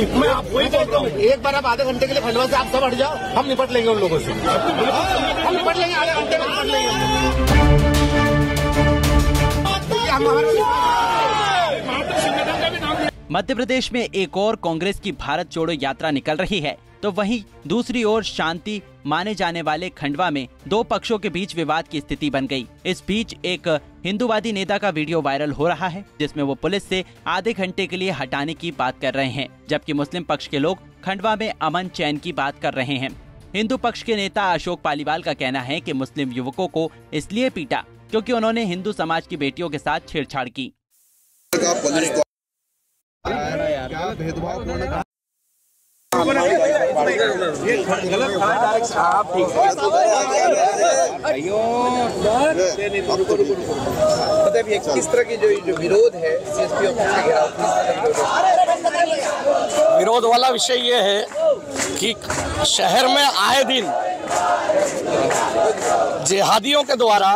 मैं आपको ही बोल रहा हूँ। एक बार आप आधे घंटे के लिए खंडवा से आप सब हट जाओ। हम निपट लेंगे उन लोगों से। हम निपट लेंगे आधे घंटे में निपट लेंगे। मध्य प्रदेश में एक और कांग्रेस की भारत जोड़ो यात्रा निकल रही है। तो वहीं दूसरी ओर शांति माने जाने वाले खंडवा में दो पक्षों के बीच विवाद की स्थिति बन गई। इस बीच एक हिंदूवादी नेता का वीडियो वायरल हो रहा है, जिसमें वो पुलिस से आधे घंटे के लिए हटाने की बात कर रहे हैं, जबकि मुस्लिम पक्ष के लोग खंडवा में अमन चैन की बात कर रहे हैं। हिंदू पक्ष के नेता अशोक पालीवाल का कहना है कि मुस्लिम युवकों को इसलिए पीटा क्योंकि उन्होंने हिंदू समाज की बेटियों के साथ छेड़छाड़ की। मतलब ये किस तरह की जो जो विरोध है? विरोध वाला विषय ये है कि शहर में आए दिन जिहादियों के द्वारा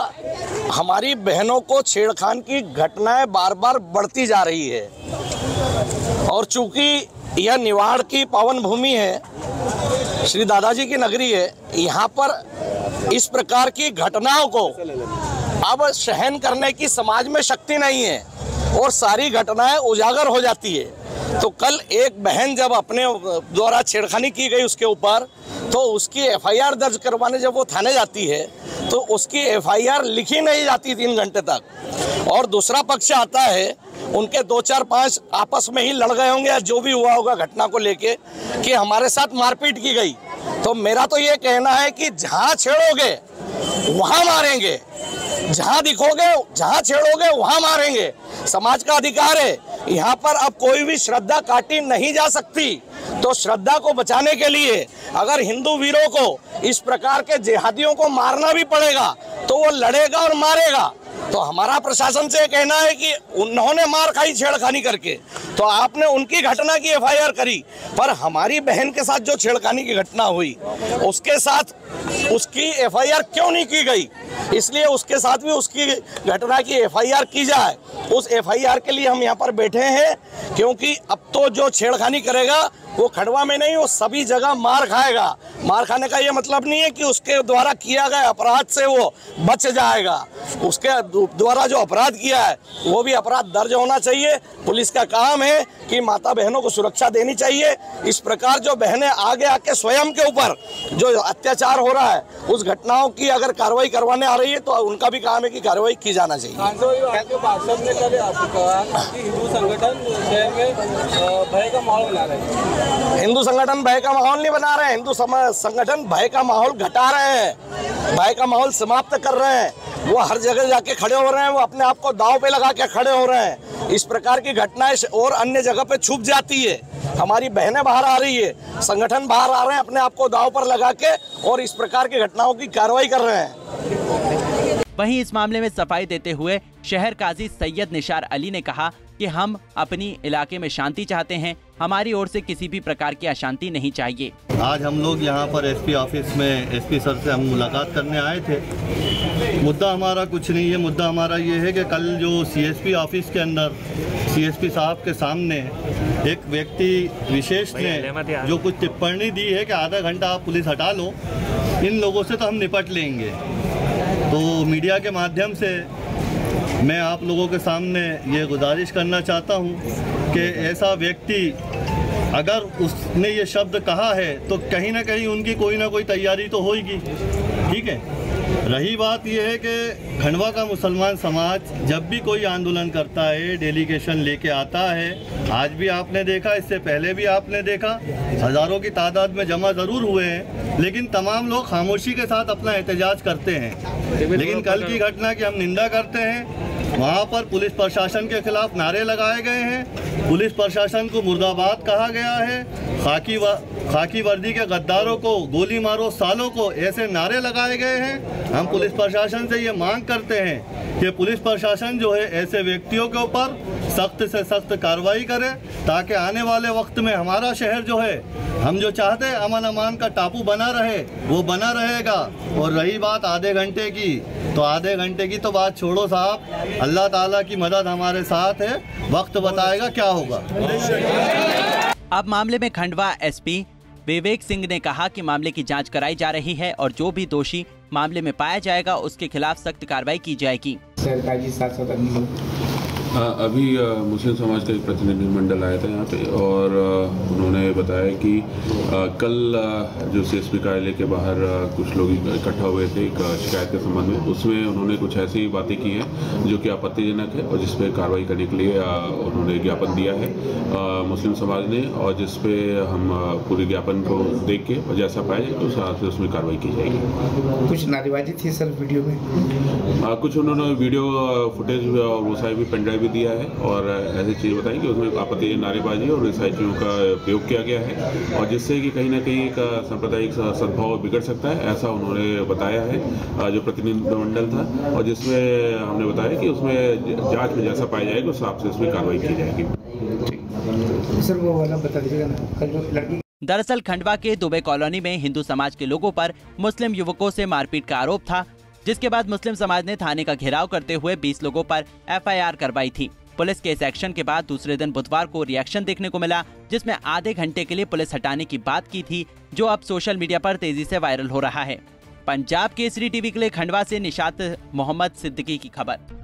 हमारी बहनों को छेड़खान की घटनाएँ बार बार बढ़ती जा रही है और चूँकि यह निवाड़ की पावन भूमि है, श्री दादाजी की नगरी है, यहाँ पर इस प्रकार की घटनाओं को अब सहन करने की समाज में शक्ति नहीं है और सारी घटनाएँ उजागर हो जाती है। तो कल एक बहन जब अपने द्वारा छेड़खानी की गई उसके ऊपर तो उसकी एफआईआर दर्ज करवाने जब वो थाने जाती है तो उसकी एफआईआर लिखी नहीं जाती तीन घंटे तक। और दूसरा पक्ष आता है उनके दो चार पाँच आपस में ही लड़ गए होंगे या जो भी हुआ होगा घटना को लेके कि हमारे साथ मारपीट की गई। तो मेरा तो ये कहना है कि जहाँ छेड़ोगे, वहाँ मारेंगे। जहाँ दिखोगे, जहाँ छेड़ोगे, वहाँ मारेंगे। समाज का अधिकार है। यहाँ पर अब कोई भी श्रद्धा काटी नहीं जा सकती। तो श्रद्धा को बचाने के लिए अगर हिंदू वीरों को इस प्रकार के जिहादियों को मारना भी पड़ेगा तो वो लड़ेगा और मारेगा। तो हमारा प्रशासन से कहना है कि उन्होंने मार खाई छेड़खानी करके। तो आपने उनकी घटना की एफआईआर करी। पर हमारी बहन के साथ जो छेड़खानी की घटना हुई, उसके साथ उसकी एफआईआर क्यों नहीं की गई? इसलिए उसके साथ भी उसकी घटना की एफआईआर की जाए। उस एफआईआर के लिए हम यहाँ पर बैठे हैं, क्योंकि अब तो जो छेड़खानी करेगा, वो खड़वा में नहीं, वो सभी जगह मार खाएगा। मार खाने का ये मतलब नहीं है कि उसके द्वारा किया गया अपराध से वो बच जाएगा। उसके द्वारा जो अपराध किया है, वो भी अपराध दर्ज होना चाहिए। पुलिस का काम है कि माता बहनों को सुरक्षा देनी चाहिए। इस प्रकार जो बहनें आगे आके स्वयं के ऊपर जो अत्याचार हो रहा है उस घटनाओं की अगर कार्रवाई करवाने आ रही है तो उनका भी काम है कि कार्रवाई की जाना चाहिए। हिंदू संगठन शहर में भय का माहौल बना रहे हैं। हिंदू संगठन भय का माहौल नहीं बना रहे हैं। हिंदू संगठन भय का माहौल घटा रहे हैं। भय का माहौल समाप्त कर रहे हैं। वो हर जगह जाके खड़े हो रहे हैं, वो अपने आप को दाव पे लगा के खड़े हो रहे हैं। इस प्रकार की घटनाएँ और अन्य जगह पे छुप जाती है। हमारी बहनें बाहर आ रही है, संगठन बाहर आ रहे हैं, अपने आप को दाव पर लगा के और इस प्रकार की घटनाओं की कार्रवाई कर रहे हैं। वहीं इस मामले में सफ़ाई देते हुए शहर काजी सैयद निशार अली ने कहा कि हम अपनी इलाके में शांति चाहते हैं हमारी ओर से किसी भी प्रकार की अशांति नहीं चाहिए। आज हम लोग यहाँ पर एसपी ऑफ़िस में एसपी सर से हम मुलाकात करने आए थे। मुद्दा हमारा कुछ नहीं है मुद्दा हमारा ये है कि कल जो सीएसपी ऑफ़िस के अंदर सीएसपी साहब के सामने एक व्यक्ति विशेष ने जो कुछ टिप्पणी दी है कि आधा घंटा आप पुलिस हटा लो इन लोगों से तो हम निपट लेंगे। तो मीडिया के माध्यम से मैं आप लोगों के सामने ये गुजारिश करना चाहता हूँ कि ऐसा व्यक्ति अगर उसने ये शब्द कहा है तो कहीं ना कहीं उनकी कोई ना कोई तैयारी तो होगी। ठीक है? रही बात यह है कि खंडवा का मुसलमान समाज जब भी कोई आंदोलन करता है डेलीगेशन लेके आता है, आज भी आपने देखा, इससे पहले भी आपने देखा, हज़ारों की तादाद में जमा ज़रूर हुए हैं, लेकिन तमाम लोग खामोशी के साथ अपना एहतजाज करते हैं। लेकिन कल की घटना की हम निंदा करते हैं, वहाँ पर पुलिस प्रशासन के खिलाफ नारे लगाए गए हैं। पुलिस प्रशासन को मुर्दाबाद कहा गया है, खाकी खाकी वर्दी के गद्दारों को गोली मारो, सालों को ऐसे नारे लगाए गए हैं। हम पुलिस प्रशासन से ये मांग करते हैं कि पुलिस प्रशासन जो है ऐसे व्यक्तियों के ऊपर सख्त से सख्त कार्रवाई करे, ताकि आने वाले वक्त में हमारा शहर जो है, हम जो चाहते हैं अमन अमान का टापू बना रहे, वो बना रहेगा। और रही बात आधे घंटे की तो आधे घंटे की तो बात छोड़ो साहब, अल्लाह ताला की मदद हमारे साथ है। वक्त बताएगा क्या होगा। अब मामले में खंडवा एसपी विवेक सिंह ने कहा कि मामले की जाँच कराई जा रही है और जो भी दोषी मामले में पाया जाएगा, उसके खिलाफ सख्त कार्रवाई की जाएगी। अभी मुस्लिम समाज का एक प्रतिनिधिमंडल आया था यहाँ पे और उन्होंने बताया कि कल जो सीएसपी कार्यालय के बाहर कुछ लोग इकट्ठा हुए थे एक शिकायत के संबंध में उसमें उन्होंने कुछ ऐसी बातें की हैं जो कि आपत्तिजनक है और जिस पे कार्रवाई करने के लिए उन्होंने ज्ञापन दिया है। मुस्लिम समाज ने और जिस पे हम पूरे ज्ञापन को देख के और जैसा पाया जाए तो हिसाब से उसमें कार्रवाई की जाएगी। कुछ नारेबाजी थी सर वीडियो में? हाँ, कुछ उन्होंने वीडियो फुटेज और वो सारी भी पेन ड्राइव भी दिया है और ऐसी चीज़ बताई कि उसमें आपत्ति नारेबाजी और चीज़ों का प्रयोग किया गया है और जिससे कि कहीं ना कहीं का सांप्रदायिक सद्भाव बिगड़ सकता है ऐसा उन्होंने बताया है जो प्रतिनिधिमंडल था। और जिसमें हमने बताया कि उसमें जाँच में जैसा पाया जाएगा उस हिसाब से उसमें कार्रवाई की जाएगी। सर वो वाला बता दीजिएगा ना कल जो लड़की दरअसल खंडवा के दुबे कॉलोनी में हिंदू समाज के लोगों पर मुस्लिम युवकों से मारपीट का आरोप था। जिसके बाद मुस्लिम समाज ने थाने का घेराव करते हुए 20 लोगों पर एफआईआर करवाई थी। पुलिस के इस एक्शन के बाद दूसरे दिन बुधवार को रिएक्शन देखने को मिला, जिसमें आधे घंटे के लिए पुलिस हटाने की बात की थी, जो अब सोशल मीडिया पर तेज़ी से वायरल हो रहा है। पंजाब केसरी टीवी के लिए खंडवा से निशात मोहम्मद सिद्दीकी की खबर।